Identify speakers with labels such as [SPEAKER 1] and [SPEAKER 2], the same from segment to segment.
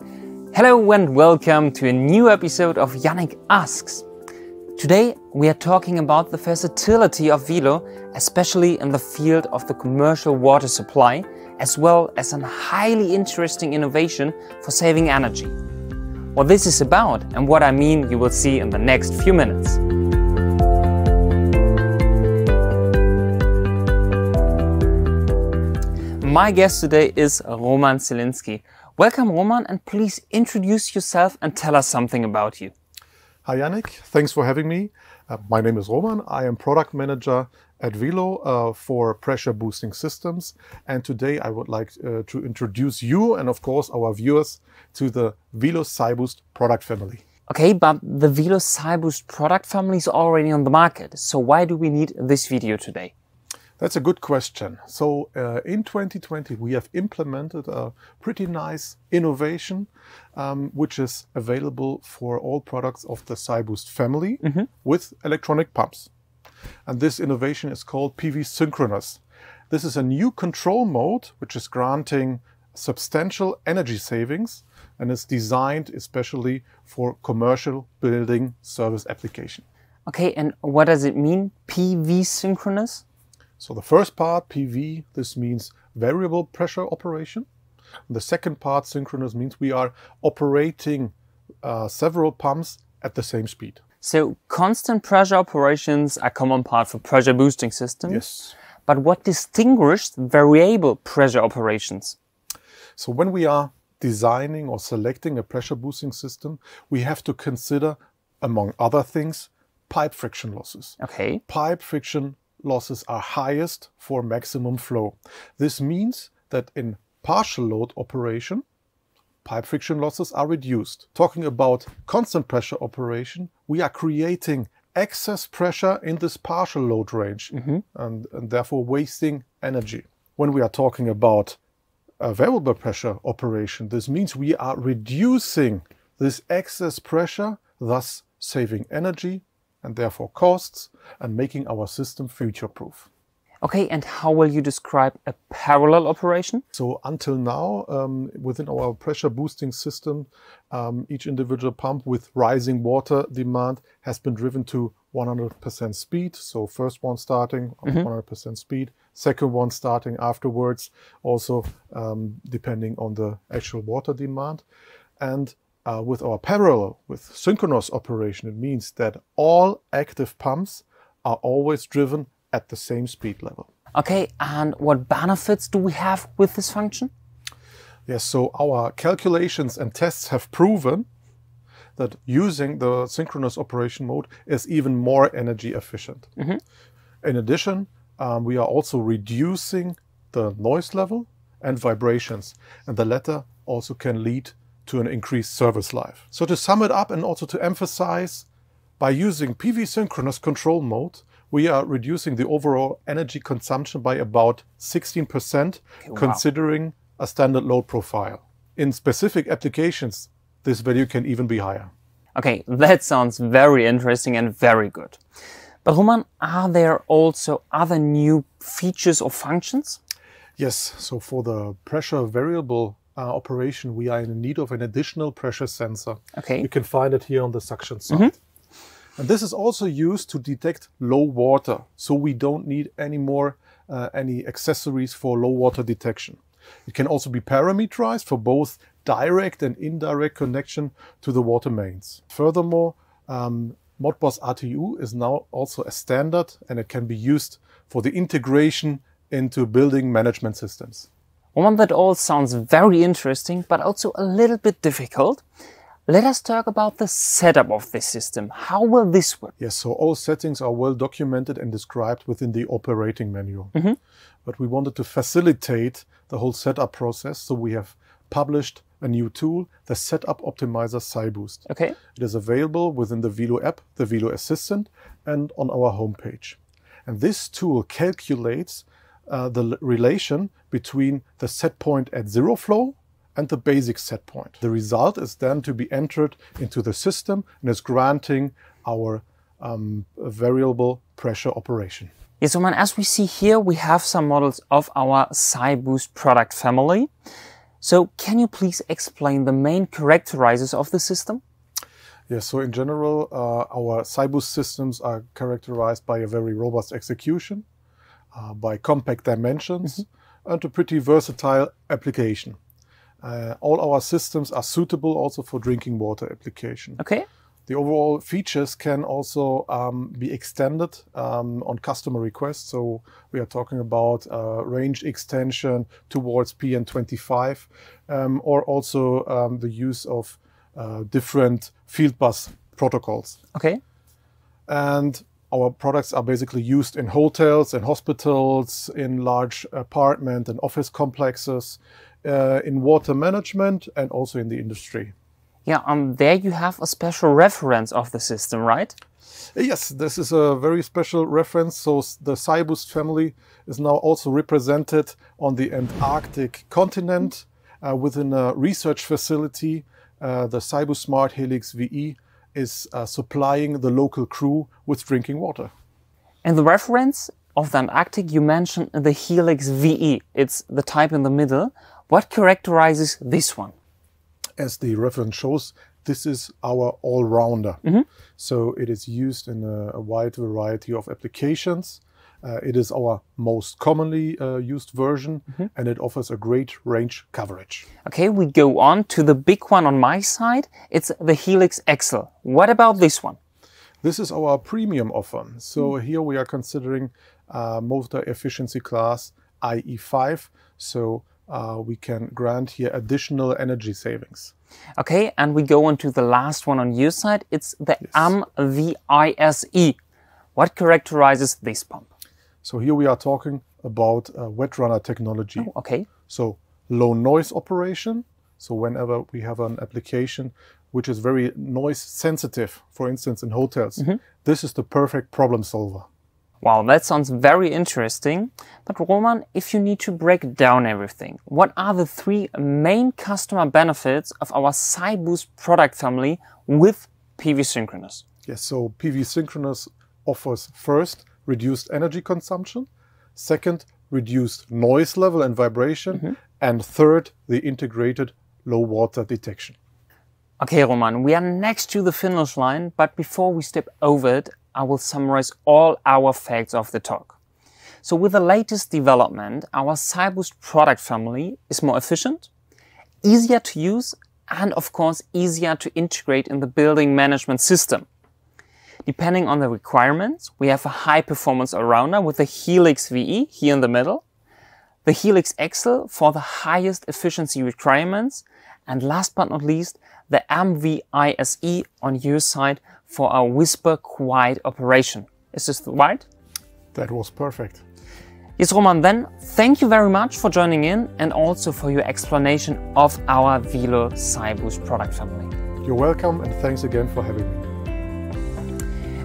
[SPEAKER 1] Hello and welcome to a new episode of Yannick Asks. Today we are talking about the versatility of Wilo, especially in the field of the commercial water supply, as well as a highly interesting innovation for saving energy. What this is about and what I mean you will see in the next few minutes. My guest today is Roman Zielinski. Welcome, Roman, and please introduce yourself and tell us something about you.
[SPEAKER 2] Hi, Yannick. Thanks for having me. Uh, my name is Roman. I am product manager at Wilo uh, for pressure boosting systems. And today I would like uh, to introduce you and, of course, our viewers to the Wilo SiBoost product family.
[SPEAKER 1] Okay, but the Wilo SiBoost product family is already on the market. So why do we need this video today?
[SPEAKER 2] That's a good question. So uh, in 2020, we have implemented a pretty nice innovation, um, which is available for all products of the SiBoost family mm-hmm. with electronic pumps. And this innovation is called PV Synchronous. This is a new control mode, which is granting substantial energy savings and is designed especially for commercial building service application.
[SPEAKER 1] Okay, and what does it mean, PV synchronous?
[SPEAKER 2] So the first part, PV, this means variable pressure operation. And the second part, synchronous, means we are operating uh, several pumps at the same speed.
[SPEAKER 1] So constant pressure operations are common part for pressure boosting systems.
[SPEAKER 2] Yes.
[SPEAKER 1] But what distinguishes variable pressure operations?
[SPEAKER 2] So when we are designing or selecting a pressure boosting system, we have to consider, among other things, pipe friction losses.
[SPEAKER 1] Okay.
[SPEAKER 2] Pipe friction losses are highest for maximum flow. This means that in partial load operation, pipe friction losses are reduced. Talking about constant pressure operation, we are creating excess pressure in this partial load range mm-hmm. and, and, therefore wasting energy. When we are talking about variable pressure operation, this means we are reducing this excess pressure, thus saving energy and therefore costs and making our system future proof.
[SPEAKER 1] Okay, and how will you describe a parallel operation?
[SPEAKER 2] So until now, um, within our pressure boosting system, um, each individual pump with rising water demand has been driven to 100% speed. So first one starting on mm-hmm. 100% speed, second one starting afterwards, also um, depending on the actual water demand. And uh, with our parallel, with synchronous operation, it means that all active pumps are always driven at the same speed level.
[SPEAKER 1] Okay, and what benefits do we have with this function?
[SPEAKER 2] Yes, so our calculations and tests have proven that using the synchronous operation mode is even more energy efficient. Mm-hmm. In addition, um, we are also reducing the noise level and vibrations, and the latter also can lead to an increased service life. So to sum it up and also to emphasize, by using PV synchronous control mode, we are reducing the overall energy consumption by about 16%, wow. considering a standard load profile. In specific applications, this value can even be higher.
[SPEAKER 1] Okay, that sounds very interesting and very good. But Roman, are there also other new features or functions?
[SPEAKER 2] Yes, so for the pressure variable uh, operation, we are in need of an additional pressure sensor.
[SPEAKER 1] Okay.
[SPEAKER 2] You can find it here on the suction side. Mm-hmm. And this is also used to detect low water, so we don't need any more uh, any accessories for low water detection. It can also be parameterized for both direct and indirect connection to the water mains. Furthermore, um, Modbus RTU is now also a standard and it can be used for the integration into building management systems.
[SPEAKER 1] One that all sounds very interesting, but also a little bit difficult. Let us talk about the setup of this system. How will this work?
[SPEAKER 2] Yes, so all settings are well documented and described within the operating manual. Mm-hmm. But we wanted to facilitate the whole setup process, so we have published a new tool, the Setup Optimizer SiBoost.
[SPEAKER 1] Okay.
[SPEAKER 2] It is available within the Wilo app, the Wilo Assistant, and on our homepage. And this tool calculates uh, the relation between the set point at zero flow and the basic set point. The result is then to be entered into the system and is granting our um, variable pressure operation.
[SPEAKER 1] Yes, so man, as we see here, we have some models of our SiBoost product family. So can you please explain the main characterizers of the system?
[SPEAKER 2] Yes, so in general, uh, our SiBoost systems are characterized by a very robust execution, uh, by compact dimensions, mm-hmm. and a pretty versatile application. Uh, all our systems are suitable also for drinking water application.
[SPEAKER 1] Okay.
[SPEAKER 2] The overall features can also um, be extended um, on customer request. So we are talking about uh, range extension towards PN25 um, or also um, the use of uh, different field bus protocols.
[SPEAKER 1] Okay.
[SPEAKER 2] And our products are basically used in hotels, in hospitals, in large apartment and office complexes, uh, in water management, and also in the industry.
[SPEAKER 1] Yeah, um, there you have a special reference of the system, right?
[SPEAKER 2] Yes, this is a very special reference. So the SiBoost family is now also represented on the Antarctic continent uh, within a research facility. Uh, the SiBoost Smart Helix VE is uh, supplying the local crew with drinking water.
[SPEAKER 1] And the reference of the Antarctic, you mentioned the Helix VE. It's the type in the middle. What characterizes this one?
[SPEAKER 2] as the reference shows, this is our all-rounder. Mm-hmm. So it is used in a, a wide variety of applications. Uh, it is our most commonly uh, used version mm-hmm. and it offers a great range coverage.
[SPEAKER 1] Okay, we go on to the big one on my side. It's the Helix XL. What about this one?
[SPEAKER 2] This is our premium offer. So mm. here we are considering uh, motor efficiency class IE5. So uh, we can grant here additional energy savings.
[SPEAKER 1] Okay, and we go on to the last one on your side. It's the yes. MVISE. What characterizes this pump?
[SPEAKER 2] So here we are talking about uh, wet runner technology.
[SPEAKER 1] Oh, okay.
[SPEAKER 2] So low noise operation. So whenever we have an application which is very noise sensitive, for instance in hotels, mm -hmm. this is the perfect problem solver.
[SPEAKER 1] Wow, that sounds very interesting. But Roman, if you need to break down everything, what are the three main customer benefits of our SiBoost product family with PV Synchronous?
[SPEAKER 2] Yes, so PV Synchronous offers first reduced energy consumption, second reduced noise level and vibration, mm-hmm. and third the integrated low water detection.
[SPEAKER 1] Okay, Roman, we are next to the finish line, but before we step over it, I will summarize all our facts of the talk. So with the latest development, our SiBoost product family is more efficient, easier to use, and of course easier to integrate in the building management system. Depending on the requirements, we have a high performance arounder with the Helix VE here in the middle, the Helix XL for the highest efficiency requirements, and last but not least, the MVISE on your side for our whisper quiet operation. Is this right?
[SPEAKER 2] That was perfect.
[SPEAKER 1] Yes, Roman, then thank you very much for joining in and also for your explanation of our Wilo SiBoost product family.
[SPEAKER 2] You're welcome and thanks again for having me.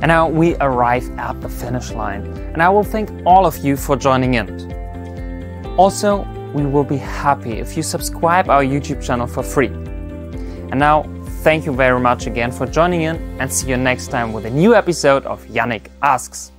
[SPEAKER 1] And now we arrive at the finish line and I will thank all of you for joining in. Also, we will be happy if you subscribe our YouTube channel for free. And now Thank you very much again for joining in and see you next time with a new episode of Yannick Asks.